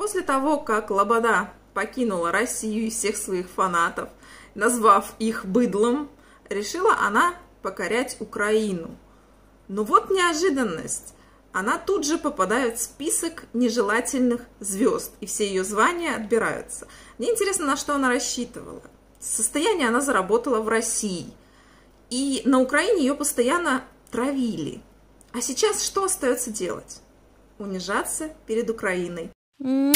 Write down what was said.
После того, как Лобода покинула Россию и всех своих фанатов, назвав их быдлом, решила она покорять Украину. Но вот неожиданность. Она тут же попадает в список нежелательных звезд, и все ее звания отбираются. Мне интересно, на что она рассчитывала. Состояние она заработала в России. И на Украине ее постоянно травили. А сейчас что остается делать? Унижаться перед Украиной. うん。